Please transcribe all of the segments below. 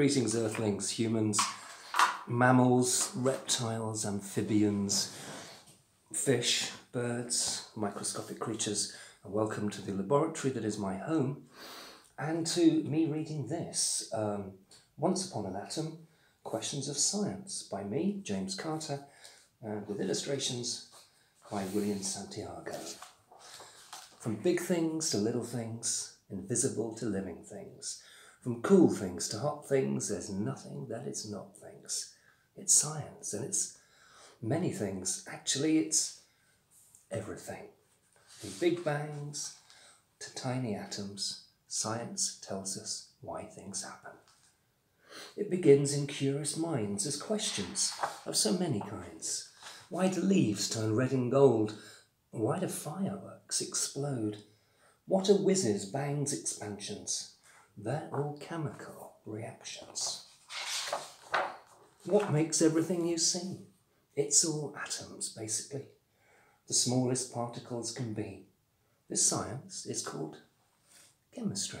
Greetings, Earthlings, humans, mammals, reptiles, amphibians, fish, birds, microscopic creatures, and welcome to the laboratory that is my home, and to me reading this um, Once Upon an Atom Questions of Science by me, James Carter, and with illustrations by Willian Santiago. From big things to little things, invisible to living things, from cool things to hot things, there's nothing that it's not things. It's science and it's many things. Actually, it's everything. From big bangs to tiny atoms, science tells us why things happen. It begins in curious minds as questions of so many kinds. Why do leaves turn red and gold? Why do fireworks explode? What are whizzes, bangs, expansions? They're all chemical reactions. What makes everything you see? It's all atoms, basically. The smallest particles can be. This science is called chemistry.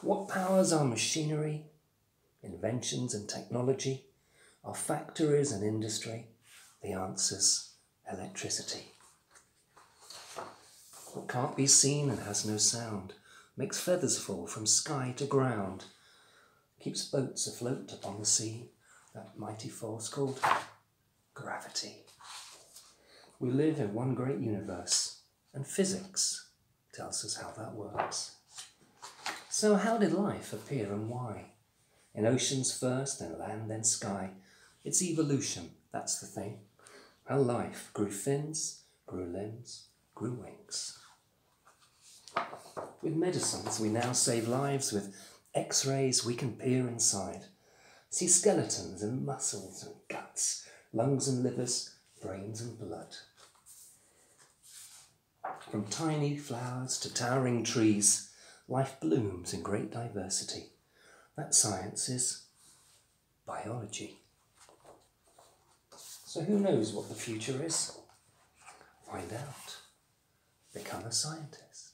What powers our machinery, inventions and technology, our factories and industry? The answer's electricity. Can't be seen and has no sound, makes feathers fall from sky to ground, keeps boats afloat upon the sea, that mighty force called gravity. We live in one great universe, and physics tells us how that works. So, how did life appear and why? In oceans first, then land, then sky. It's evolution, that's the thing. How life grew fins, grew limbs, grew wings. With medicines, we now save lives. With x rays, we can peer inside, see skeletons and muscles and guts, lungs and livers, brains and blood. From tiny flowers to towering trees, life blooms in great diversity. That science is biology. So, who knows what the future is? Find out. Become a scientist.